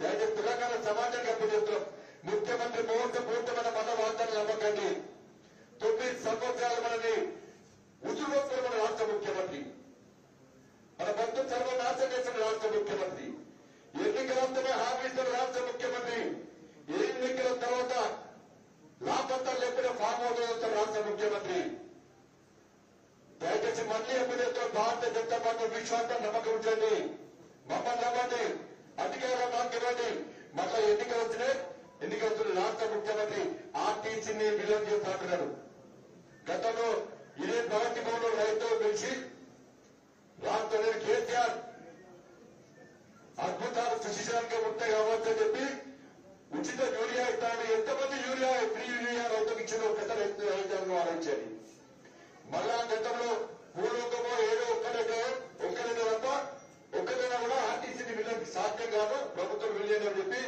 దయచేసి తెలంగాణ సమాజం కప్పిస్తున్నాం ముఖ్యమంత్రి మోహన్ పూర్తమైన మత వార్తలు నమ్మకండి. తొమ్మిది సంవత్సరాలు మనని ఉసురుపోతున్న మన రాష్ట్ర ముఖ్యమంత్రి. మన బంధు సర్వనాశం చేసిన రాష్ట్ర ముఖ్యమంత్రి. ఎన్నికల వస్తమే హామీ ఇస్తున్న రాష్ట్ర ముఖ్యమంత్రి. ఎన్నికల తర్వాత లాభంతాలు లేకుండా ఫామ్ హౌస్ వస్తున్న రాష్ట్ర ముఖ్యమంత్రి. దయచేసి మళ్ళీ అభ్యర్థితో భారతీయ జనతా పార్టీ విశ్వాసం నమ్మకం ఉంచండి. మమ్మల్ని నమ్మండి. అధికార మాకు మళ్ళా ఎన్నికలు వచ్చినాయి. ఎన్నికలు వస్తున్న రాష్ట్ర ముఖ్యమంత్రి ఆర్టీసీని విలీనం చేస్తున్నారు గతంలో ఇదే పార్టీ భవన్ రైతులు పిలిచి రాష్ట్రంలో కేసీఆర్ అద్భుతాలు సృష్టించడానికి ఉంటాయి కావచ్చు అని చెప్పి ఉచిత యూరియా ఇస్తాడు ఎంతమంది యూరియా ఫ్రీ యూరియా రైతులకు ఇచ్చిన ఒక్కసారి రైతులను ఆలోచించాలి. మళ్ళా గతంలో భూలోకమో ఏదో ఒక్కరైతే ఒక్కరైతే తప్ప ఒక్కరైనా కూడా ఆర్టీసీని విలీనం సాధ్యం కాదు ప్రభుత్వం విలీనం అని చెప్పి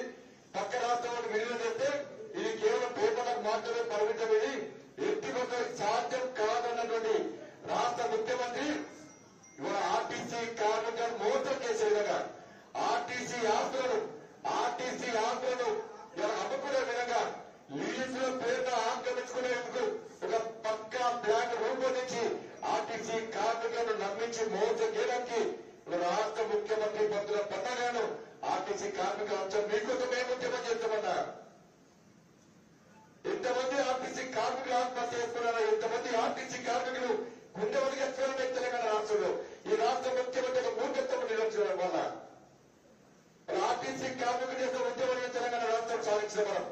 పక్క రాష్ట్రాలకు విలీనం చేస్తే ఇది కేవలం పేపర్లకు మాత్రమే పరిమితమని ఎట్టి మొత్తం సాధ్యం కాదన్నటువంటి రాష్ట్ర ముఖ్యమంత్రి ఇవాళ ఆర్టీసీ కార్మికులను మోసం చేసే విధంగా ఆర్టీసీ ఆస్తులను ఆర్టీసీ ఆస్తులను ఇలా అమ్ముకునే విధంగా లీజ్లో పేరుతో ఆక్రమించుకునేందుకు ఒక పక్కా ప్లాన్ రూపొందించి ఆర్టీసీ కార్మికులను నమ్మించి మోసం చేయడానికి రాష్ట్ర ముఖ్యమంత్రి పత్రుల పట్టగాను ఆర్టీసీ కార్మికుల అంశం మీకోసమే ఉద్యమం చేస్తామన్నా ఎంతమంది ఆర్టీసీ కార్మికులు ఆత్మహత్య చేసుకున్నారో? ఎంతమంది ఆర్టీసీ కార్మికులు గుండె వదిలేస్తున్నారో తెలంగాణ రాష్ట్రంలో. ఈ రాష్ట్ర ముఖ్యమంత్రి ఒక మూర్ఖత్వం నిర్వహించడం వల్ల ఆర్టీసీ కార్మికులు చేసిన ఉద్యమం తెలంగాణ రాష్ట్రం సాధించిన మనం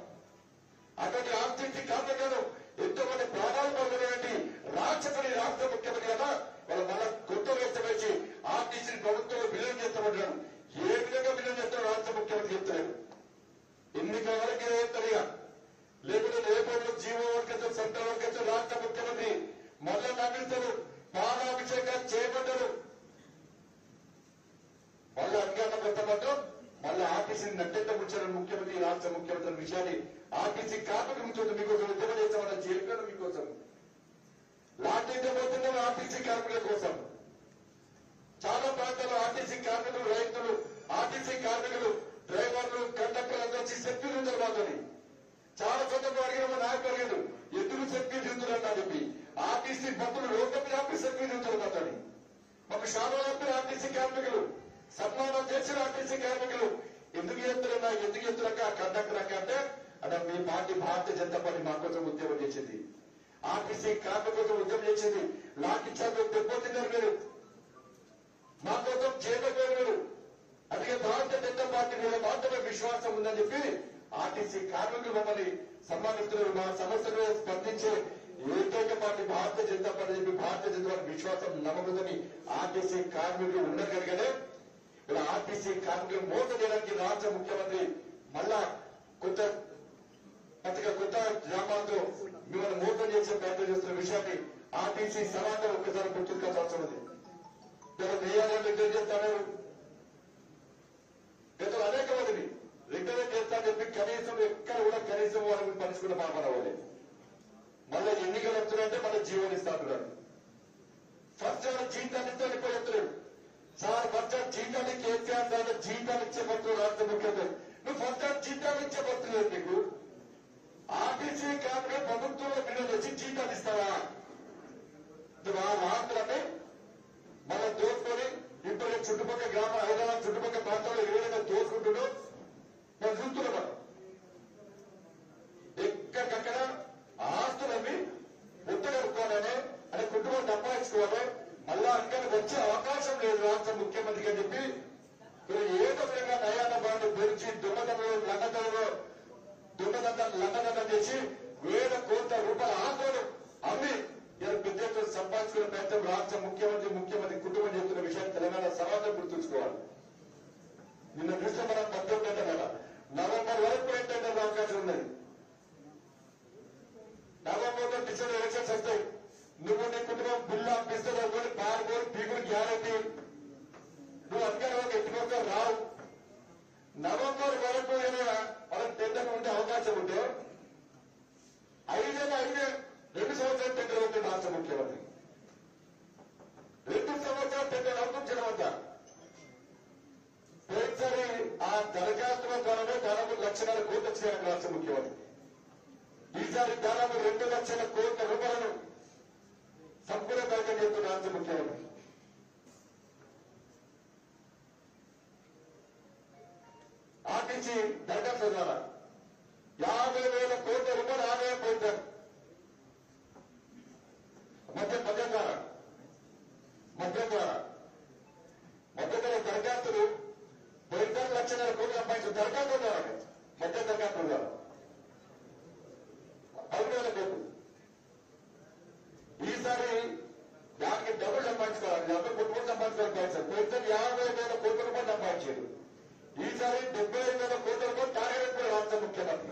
అటువంటి ఆర్టీసీ కార్మికులను ఎంతో మంది ప్రాణాలు పొందినటువంటి రాష్ట్రపతి రాష్ట్ర ముఖ్యమంత్రి కదా వాళ్ళ మళ్ళా కొత్త వ్యవస్థ వచ్చి ఆర్టీసీని ప్రభుత్వంలో విలీనం చేస్తామంటారు ఏ విధంగా విలీనం చేస్తారో రాష్ట్ర ముఖ్యమంత్రి చెప్తలేదు ఎన్నికల వరకు చెప్తారు లేకుంటే రేపటి జీవో వర్గతో సెంట్రల్ వర్గతో రాష్ట్ర ముఖ్యమంత్రి మళ్ళా నమ్మిస్తారు పాలాభిషేకాలు చేపట్టారు మళ్ళా అధికారం పెట్టబడ్డం మళ్ళా ఆర్టీసీని నట్టెట్ట ముంచారు ముఖ్యమంత్రి రాష్ట్ర ముఖ్యమంత్రి విషయాన్ని ఆర్టీసీ కార్మికుల నుంచి మీకు ఉద్యమం చేస్తామని చెప్పారు మీకోసం లాంటి పోతున్నారు ఆర్టీసీ కార్మికుల కోసం. చాలా ప్రాంతాల్లో ఆర్టీసీ కార్మికులు రైతులు ఆర్టీసీ కార్మికులు డ్రైవర్లు కండక్టర్లు అందరూ వచ్చి సెక్యూరిటీ ఉంటారు మాతోని. చాలా సందర్భం అడిగిన మా నాయకులు అడిగారు ఎందుకు సెక్యూరిటీ ఉంటున్నారు అని చెప్పి. ఆర్టీసీ భక్తులు లోకం ఆపి సెక్యూరిటీ ఉంటారు మాతోని. మాకు శాతం ఆర్టీసీ కార్మికులు సన్మానం చేసిన ఆర్టీసీ కార్మికులు ఎందుకు చేస్తున్నా ఎందుకు చేస్తున్నా కండక్టర్ అంటే అదే మీ పార్టీ భారతీయ జనతా పార్టీ మా కోసం ఉద్యమం చేసింది. ఆర్టీసీ కార్మికుల కోసం చేసింది లాఠీ చాలు దెబ్బతిన్నారు మీరు. మా కోసం చేయకపోయారు మీరు. అందుకే భారత జనతా పార్టీ మీద మాత్రమే విశ్వాసం ఉందని చెప్పి ఆర్టీసీ కార్మికులు మమ్మల్ని సన్మానిస్తున్నారు. మా సమస్యలు స్పందించే ఏకైక పార్టీ భారతీయ జనతా పార్టీ చెప్పి భారతీయ జనతా పార్టీ విశ్వాసం నమ్మకందని ఆర్టీసీ కార్మికులు ఉండగలిగానే ఇలా ఆర్టీసీ కార్మికులు మోసం చేయడానికి రాష్ట్ర ముఖ్యమంత్రి మళ్ళా కొత్త పత్రిక కొత్త గ్రామాలతో మిమ్మల్ని మోసం చేసే ప్రయత్నం చేస్తున్న విషయాన్ని ఆర్టీసీ సమాజం ఒక్కసారి గుర్తుంచుకోవాల్సిన అవసరం గత నెయ్యాలను రిటైర్ చేస్తాను గత అనేక మందిని రిటైర్ చేస్తానని చెప్పి కనీసం ఎక్కడ కూడా కనీసం వాళ్ళని పంచుకున్న పాపన వాళ్ళే. మళ్ళీ ఎన్నికలు వస్తున్నాయంటే మళ్ళీ జీవన ఇస్తాడు ఫస్ట్ ఏమైనా జీతాన్ని ఇస్తే ఎక్కువ చెప్తున్నాడు సార్ ఫస్ట్ జీతాన్ని కేసీఆర్ సార్ జీతాలు ఇచ్చే పడుతుంది రాష్ట్ర ముఖ్యమంత్రి. నువ్వు ఫస్ట్ జీతాలు ఇచ్చే పడుతుంది నీకు. ఆర్టీసీ కార్మిక ప్రభుత్వంలో మీరు వచ్చి జీతాలు ఇస్తావా? ఆ రాత్రులని మనం దోసుకొని ఇప్పుడు చుట్టుపక్కల గ్రామ హైదరాబాద్ చుట్టుపక్కల ప్రాంతాల్లో ఏ విధంగా దోసుకుంటున్నావు మనం చూస్తున్నాం ఎక్కడికక్కడ ఆస్తులన్నీ ముట్టగలుపుకోవాలని అనే కుటుంబం సంపాదించుకోవాలి. మళ్ళా అక్కడికి వచ్చే అవకాశం లేదు రాష్ట్ర ముఖ్యమంత్రికి అని చెప్పి. ఏదో విధంగా నయాన బాండ్ పెంచి దొంగతనంలో లంగతనంలో దొంగతనం లంగతనం చేసి వేల కోట్ల రాష్ట్ర ముఖ్యమంత్రి ముఖ్యమంత్రి కుటుంబం చెప్తున్న విషయాన్ని తెలంగాణ సమాజం గుర్తుంచుకోవాలి. నిన్న చూస్తే మనం పద్దెనిమిది గంటల నవంబర్ వరకు ఏంటంటే అవకాశం ఉన్నది. నవంబర్లో డిసెంబర్ ఎలక్షన్స్ వస్తాయి. నువ్వు నీ కుటుంబం బిల్లు అప్పిస్తే ఒకటి పాల్గొని పీకులు గ్యారంటీ. నువ్వు అధికారంలోకి ఎట్టుకోక రావు నవంబర్ వరకు ఏమైనా మనకు టెండర్ ఉండే అవకాశం ఉంటే ఐదేళ్ళు ఐదే రెండు సంవత్సరాలు టెండర్ అవుతుంది రాష్ట్ర ముఖ్యమంత్రి రెండు సంవత్సరాలు టెండర్ అవుతుంది జనవద్ద పోయినసారి ఆ దరగా వచ్చినాయి రాష్ట్ర ముఖ్యమంత్రి ఈసారి దాదాపు రెండు లక్షల కోట్ల రూపాయలను సంపూర్ణ కార్యక్రమం చేస్తున్న రాష్ట్ర ముఖ్యమంత్రి. ఆర్టీసీ దరఖాస్తు ద్వారా డెబ్బై కోట్ల రూపాయలు సంపాదించారు కాదు సార్. పోయినసారి యాభై వేల కోట్ల రూపాయలు సంపాదించారు ఈసారి డెబ్బై ఐదు వేల కోట్ల రూపాయలు తానే రాష్ట్ర ముఖ్యమంత్రి.